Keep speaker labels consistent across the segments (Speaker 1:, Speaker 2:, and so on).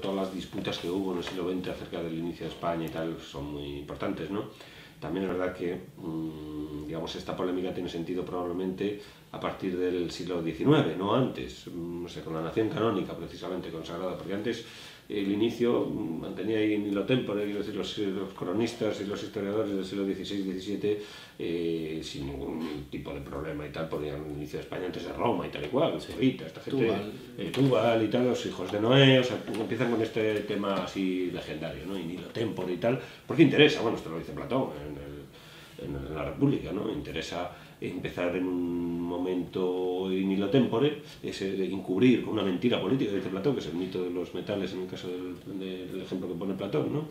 Speaker 1: todas las disputas que hubo en el siglo XX acerca del inicio de España y tal son muy importantes, ¿no? También es verdad que, mm, digamos, esta polémica tiene sentido probablemente a partir del siglo XIX, no antes, mm, no sé, con la nación canónica precisamente consagrada, porque antes el inicio mm, mantenía ahí en lo tempore, decir, los, los, cronistas y los historiadores del siglo XVI y XVII eh, sin ningún tipo de problema y tal, ponían el inicio de España antes de Roma y tal y cual, sí. esta gente, Tubal. Eh, Tubal y tal, los hijos de Noé, o sea, empiezan con este tema así legendario, ¿no? Y ni lo tempore y tal, porque interesa, bueno, esto lo dice Platón en, el, en la República, ¿no? Interesa empezar en un momento in hilo tempore, es encubrir con una mentira política, dice Platón, que es el mito de los metales en el caso del, del ejemplo que pone Platón, ¿no?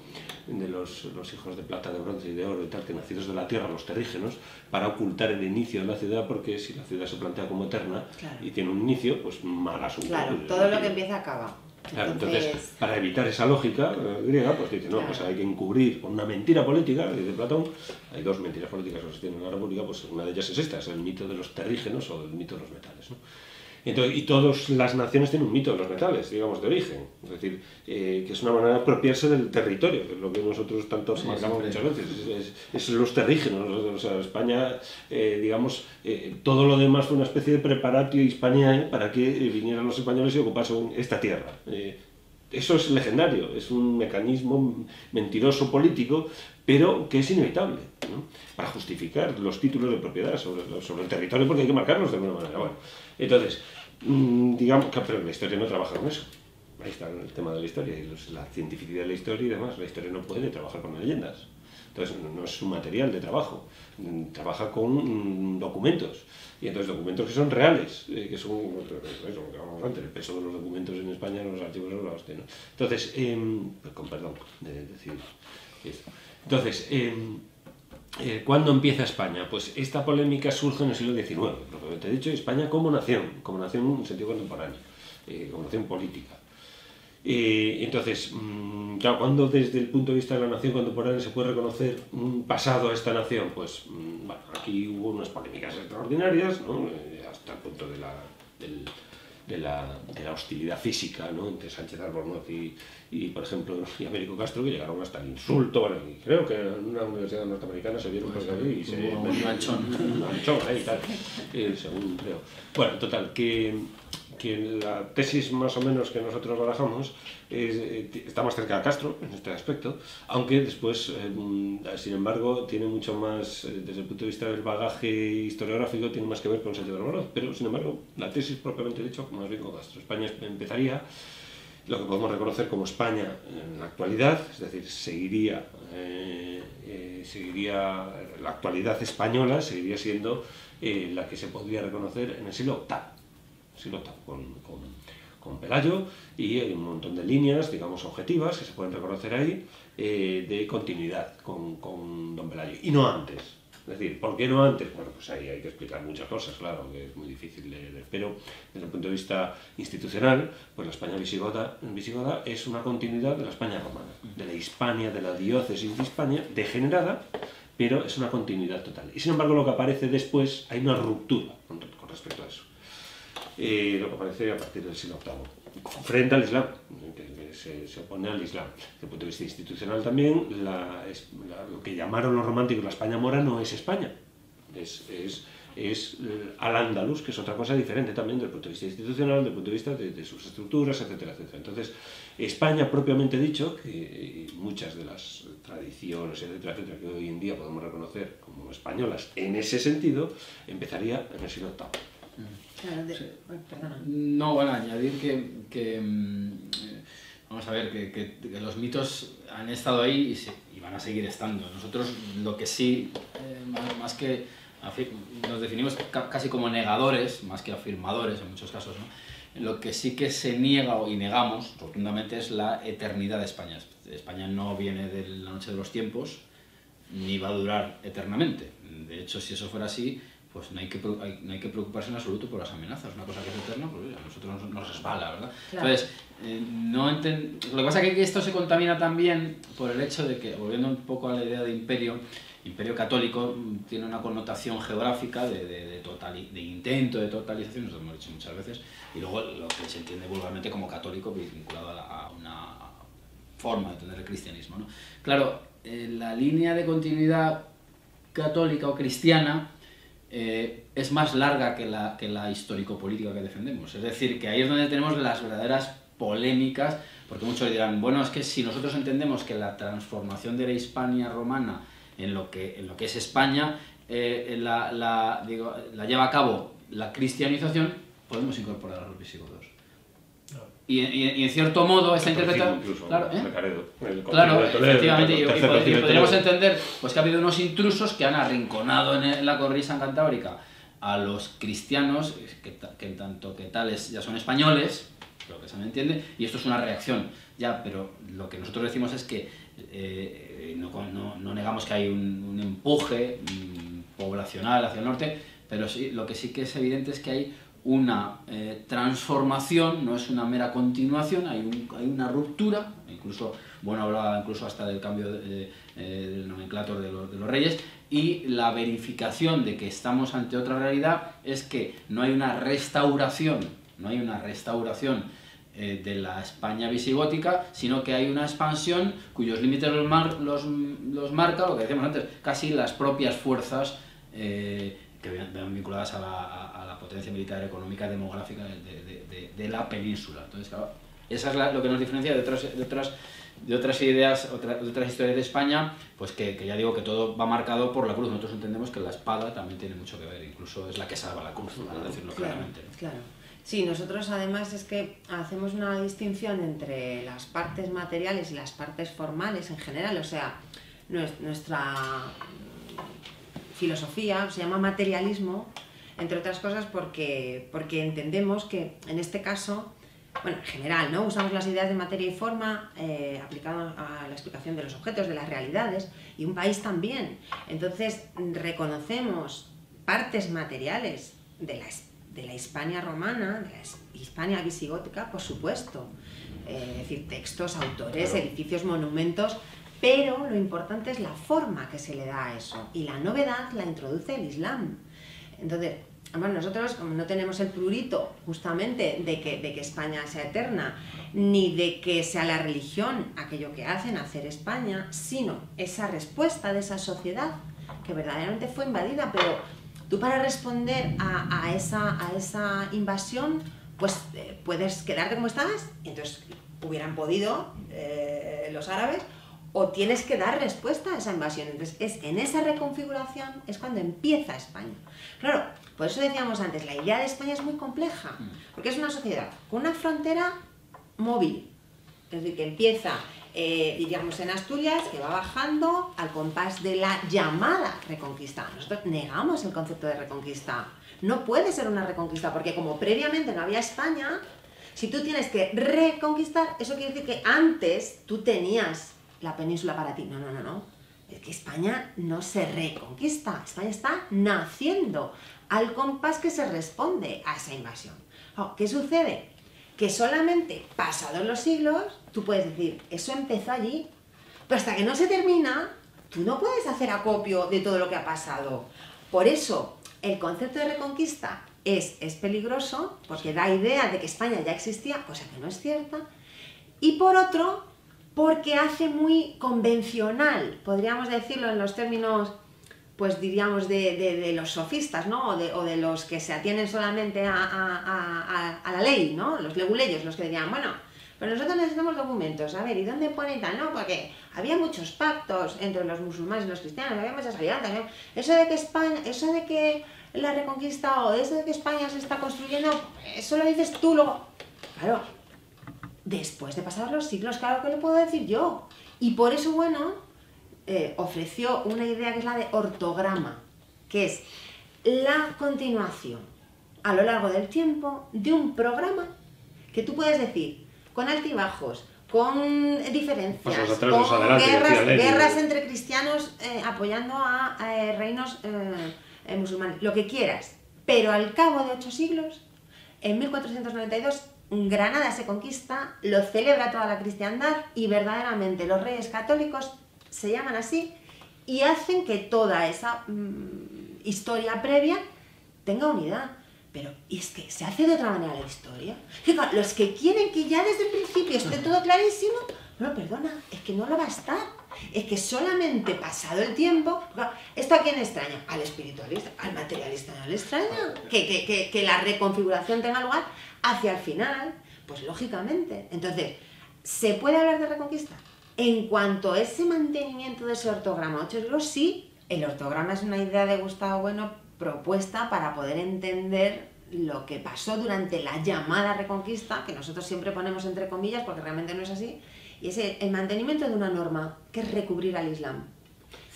Speaker 1: de los, los, hijos de plata, de bronce y de oro y tal, que nacidos de la tierra, los terrígenos, para ocultar el inicio de la ciudad, porque si la ciudad se plantea como eterna claro. y tiene un inicio, pues mal asunto.
Speaker 2: Claro, todo lo que empieza acaba.
Speaker 1: Claro, entonces, entonces, para evitar esa lógica eh, griega, pues dice, no, claro. pues hay que encubrir con una mentira política, dice Platón, hay dos mentiras políticas que se tienen en la República, pues una de ellas es esta, es el mito de los terrígenos o el mito de los metales. ¿no? Entonces, y todas las naciones tienen un mito de los metales, digamos, de origen. Es decir, eh, que es una manera de apropiarse del territorio, que es lo que nosotros tanto sí, marcamos muchas veces. Es, es, es, los terrígenos. O sea, España, eh, digamos, eh, todo lo demás fue una especie de preparatio hispaniae para que vinieran los españoles y ocupasen esta tierra. eso es legendario, es un mecanismo mentiroso político, pero que es inevitable, ¿no? para justificar los títulos de propiedad sobre, sobre el territorio, porque hay que marcarlos de alguna manera. Bueno, entonces, digamos que pero la historia no trabaja con eso. Ahí está el tema de la historia y la cientificidad de la historia y demás. La historia no puede trabajar con leyendas. Entonces, no es un material de trabajo. Trabaja con documentos. Y entonces, documentos que son reales, eh, que son, eso, lo que hablamos antes, el peso de los documentos en España, los archivos de los ¿no? Entonces, eh, con perdón de decir esto. Entonces, eh, eh, ¿Cuándo empieza España? Pues esta polémica surge en el siglo XIX, propiamente dicho, España como nación, como nación en sentido contemporáneo, eh, como nación política. Eh, entonces, mmm, claro, ¿cuándo desde el punto de vista de la nación contemporánea se puede reconocer un pasado a esta nación? Pues, bueno, aquí hubo unas polémicas extraordinarias, ¿no? hasta el punto de la, del, de la, de la, hostilidad física ¿no? entre Sánchez Albornoz y, y, por ejemplo, y Américo Castro, que llegaron hasta el insulto. Bueno, y creo que en una universidad norteamericana se vieron por ahí y se.
Speaker 3: Un manchón.
Speaker 1: Un manchón ahí y tal, eh, según creo. Bueno, total, que, que la tesis más o menos que nosotros barajamos eh, está más cerca de Castro en este aspecto, aunque después, eh, sin embargo, tiene mucho más, eh, desde el punto de vista del bagaje historiográfico, tiene más que ver con Sánchez Albornoz, pero sin embargo, la tesis propiamente dicho, más bien con Castro. España empezaría lo que podemos reconocer como España en la actualidad, es decir, seguiría, seguiría la actualidad española, seguiría siendo la que se podría reconocer en el siglo VIII, siglo VIII con, con, con, Pelayo y un montón de líneas, digamos, objetivas que se pueden reconocer ahí de continuidad con, con Don Pelayo, y no antes. Es decir, ¿por qué no antes? Bueno, pues ahí hay que explicar muchas cosas, claro, que es muy difícil de ver. Pero desde el punto de vista institucional, pues la España visigoda, visigoda es una continuidad de la España romana, de la Hispania, de la diócesis de Hispania, degenerada, pero es una continuidad total. Y sin embargo, lo que aparece después, hay una ruptura con respecto a eso. Eh, lo que aparece a partir del siglo VIII, frente al Islam, que, se, se, opone al Islam. Desde el punto de vista institucional también, la, es, la, lo que llamaron los románticos la España mora no es España, es, es, es al-Ándalus, que es otra cosa diferente también desde el punto de vista institucional, desde el punto de vista de, de sus estructuras, etcétera, etcétera. Entonces, España propiamente dicho, que muchas de las tradiciones, etcétera, etcétera, que hoy en día podemos reconocer como españolas en ese sentido, empezaría en el siglo VIII.
Speaker 2: Claro, de... sí.
Speaker 3: No, bueno, añadir que, que vamos a ver, que, que, que, los mitos han estado ahí y, se, y, van a seguir estando. Nosotros lo que sí, eh, más, más, que nos definimos casi como negadores, más que afirmadores en muchos casos, ¿no? lo que sí que se niega y negamos rotundamente es la eternidad de España. España no viene de la noche de los tiempos, ni va a durar eternamente. De hecho, si eso fuera así, pues no hay, que, no hay que preocuparse en absoluto por las amenazas. Una cosa que es eterna, pues a nosotros nos, nos resbala, ¿verdad? Claro. Entonces, eh, no enten... lo que pasa es que esto se contamina también por el hecho de que, volviendo un poco a la idea de imperio, imperio católico tiene una connotación geográfica de, de, de, totali, de intento de totalización, nos lo hemos dicho muchas veces, y luego lo que se entiende vulgarmente como católico vinculado a, la, a una forma de entender el cristianismo. ¿no? Claro, eh, la línea de continuidad católica o cristiana eh, es más larga que la, que la histórico-política que defendemos. Es decir, que ahí es donde tenemos las verdaderas polémicas, porque muchos dirán, bueno, es que si nosotros entendemos que la transformación de la Hispania romana en lo que, es España eh, digo, la lleva a cabo la cristianización, podemos incorporar a los visigodos. Y, y, y, en cierto modo esta interpretación claro, ¿eh? claro efectivamente y, y, podríamos entender pues que ha habido unos intrusos que han arrinconado en la cantábrica a los cristianos que, que tanto que tales ya son españoles creo que se me entiende y esto es una reacción ya pero lo que nosotros decimos es que eh, no, no, no, negamos que hay un, un empuje mm, poblacional hacia el norte pero sí lo que sí que es evidente es que hay una eh, transformación, no es una mera continuación, hay, un, hay una ruptura, incluso, bueno, hablaba incluso hasta del cambio de, eh, del nomenclator de los, de los, reyes, y la verificación de que estamos ante otra realidad es que no hay una restauración, no hay una restauración eh, de la España visigótica, sino que hay una expansión cuyos límites los, mar, los, los marca, lo que decíamos antes, casi las propias fuerzas eh, que vean vinculadas a la, la, potencia militar, económica, demográfica de, de, de, de la península. Entonces, claro, eso es la, lo que nos diferencia de otras, de otras, de otras ideas, otra, de otras historias de España, pues que, que, ya digo que todo va marcado por la cruz. Nosotros entendemos que la espada también tiene mucho que ver, incluso es la que salva la cruz, para decirlo
Speaker 2: claro,
Speaker 3: claramente.
Speaker 2: Claro. Sí, nosotros además es que hacemos una distinción entre las partes materiales y las partes formales en general, o sea, nuestra filosofía, se llama materialismo, entre otras cosas porque, porque entendemos que en este caso, bueno, en general, ¿no? Usamos las ideas de materia y forma eh, aplicadas a la explicación de los objetos, de las realidades, y un país también. Entonces, reconocemos partes materiales de la, de la Hispania romana, de la Hispania visigótica, por supuesto. Eh, es decir, textos, autores, edificios, monumentos, pero lo importante es la forma que se le da a eso y la novedad la introduce el Islam. Entonces, bueno, nosotros como no tenemos el prurito justamente de que, de que España sea eterna, ni de que sea la religión aquello que hacen hacer España, sino esa respuesta de esa sociedad que verdaderamente fue invadida, pero tú para responder a, esa, a esa invasión, pues eh, puedes quedarte como estabas, entonces hubieran podido eh, los árabes, o tienes que dar respuesta a esa invasión. Entonces, es en esa reconfiguración es cuando empieza España. Claro, por eso decíamos antes, la idea de España es muy compleja, porque es una sociedad con una frontera móvil, es decir, que empieza, eh, diríamos, en Asturias, que va bajando al compás de la llamada reconquista. Nosotros negamos el concepto de reconquista. No puede ser una reconquista, porque como previamente no había España, si tú tienes que reconquistar, eso quiere decir que antes tú tenías la península para ti. No, no, no, no. Es que España no se reconquista. España está naciendo al compás que se responde a esa invasión. ¿Qué sucede? Que solamente pasados los siglos, tú puedes decir, eso empezó allí, pero hasta que no se termina, tú no puedes hacer acopio de todo lo que ha pasado. Por eso, el concepto de reconquista es, es peligroso, porque da idea de que España ya existía, cosa que no es cierta, y por otro, porque hace muy convencional, podríamos decirlo en los términos, pues diríamos, de, de, los sofistas, ¿no? O de, los que se atienen solamente a la ley, ¿no? Los leguleyos, los que dirían, bueno, pero nosotros necesitamos documentos, a ver, ¿y dónde pone tal? No, porque había muchos pactos entre los musulmanes y los cristianos, había muchas alianzas, ¿no? Eso de que España, eso de que la reconquista o eso de que España se está construyendo, eso lo dices tú, luego... Claro, después de pasar los siglos, claro que lo puedo decir yo. Y por eso, bueno, eh, ofreció una idea que es la de ortograma, que es la continuación a lo largo del tiempo de un programa que tú puedes decir con altibajos, con diferencias, con guerras, guerras, entre cristianos eh, apoyando a, a eh, reinos eh, musulmanes, lo que quieras. Pero al cabo de ocho siglos, en 1492 Granada se conquista, lo celebra toda la cristiandad y verdaderamente los reyes católicos se llaman así y hacen que toda esa mmm, historia previa tenga unidad. Pero es que se hace de otra manera la historia. Los que quieren que ya desde el principio esté todo clarísimo, No, perdona, es que no lo va a estar. Es que solamente pasado el tiempo, ¿esto a quién extraña? Al espiritualista, al materialista no le extraña. Que, que, que, que la reconfiguración tenga lugar hacia el final, pues lógicamente. Entonces, ¿se puede hablar de reconquista? En cuanto a ese mantenimiento de ese ortograma 8 siglos, sí, el ortograma es una idea de Gustavo Bueno propuesta para poder entender lo que pasó durante la llamada reconquista, que nosotros siempre ponemos entre comillas porque realmente no es así, y es el mantenimiento de una norma, que es recubrir al Islam.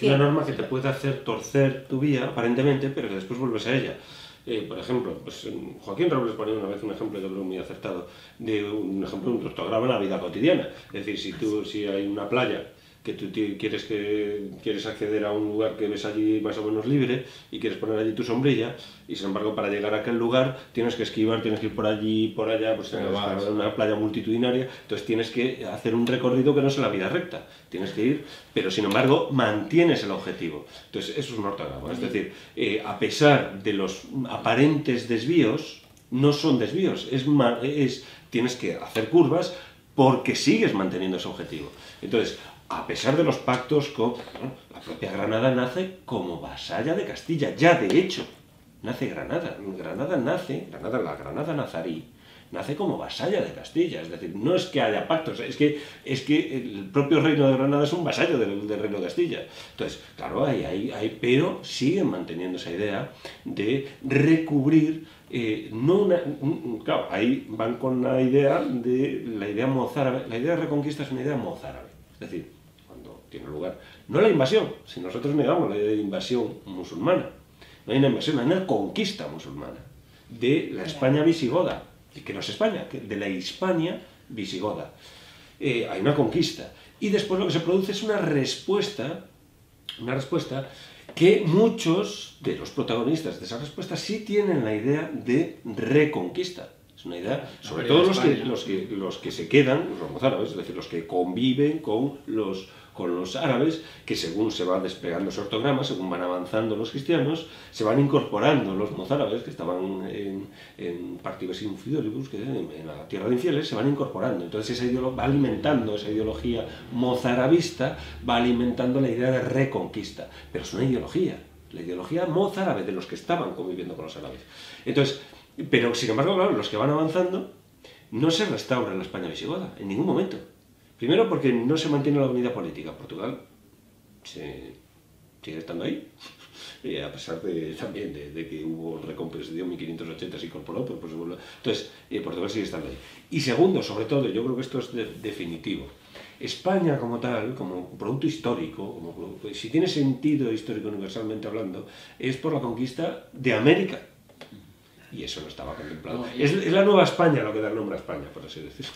Speaker 1: Una norma que te puede hacer torcer tu vía, aparentemente, pero que después vuelves a ella. Eh, por ejemplo, pues, Joaquín Robles ponía una vez un ejemplo, yo creo muy acertado, de un ejemplo, un ortograma en la vida cotidiana. Es decir, si, tú, si hay una playa que tú quieres, que, quieres acceder a un lugar que ves allí más o menos libre y quieres poner allí tu sombrilla y sin embargo para llegar a aquel lugar tienes que esquivar, tienes que ir por allí, por allá, pues en una playa multitudinaria, entonces tienes que hacer un recorrido que no es la vida recta, tienes que ir, pero sin embargo mantienes el objetivo. Entonces eso es un ortograma, es decir, eh, a pesar de los aparentes desvíos, no son desvíos, es, es, tienes que hacer curvas porque sigues manteniendo ese objetivo. Entonces, a pesar de los pactos con... la propia Granada nace como vasalla de Castilla, ya de hecho, nace Granada. Granada nace, Granada, la Granada nazarí, nace como vasalla de Castilla. Es decir, no es que haya pactos, es que, es que el propio reino de Granada es un vasallo del, reino de Castilla. Entonces, claro, hay, hay, hay, pero siguen manteniendo esa idea de recubrir, eh, no una, claro, ahí van con la idea de la idea mozárabe. La idea de reconquista es una idea mozárabe. Es decir, tiene lugar. No la invasión, si nosotros negamos la invasión musulmana. No hay una invasión, hay una conquista musulmana de la España visigoda, que no es España, de la Hispania visigoda. Eh, hay una conquista. Y después lo que se produce es una respuesta, una respuesta que muchos de los protagonistas de esa respuesta sí tienen la idea de reconquista. Es una idea, sobre todo los que, los, que, los que se quedan, los mozárabes, es decir, los que conviven con los con los árabes, que según se va desplegando ese ortograma, según van avanzando los cristianos, se van incorporando los mozárabes, que estaban en, Partidos Infidelibus, que en, la tierra de infieles, se van incorporando. Entonces esa va alimentando, esa ideología mozarabista, va alimentando la idea de reconquista. Pero es una ideología, la ideología mozárabe de los que estaban conviviendo con los árabes. Entonces, pero sin embargo, los que van avanzando, no se restaura la España visigoda, en ningún momento. Primero porque no se mantiene la unidad política. Portugal sigue estando ahí, a pesar de, también de, que hubo reconpresión 1580 se incorporó, pues, pues, entonces eh, Portugal sigue estando ahí. Y segundo, sobre todo, yo creo que esto es definitivo, España como tal, como producto histórico, como, si tiene sentido histórico universalmente hablando, es por la conquista de América. Y eso no estaba contemplado. es, es, la nueva España lo que da el nombre a España, por así decirlo.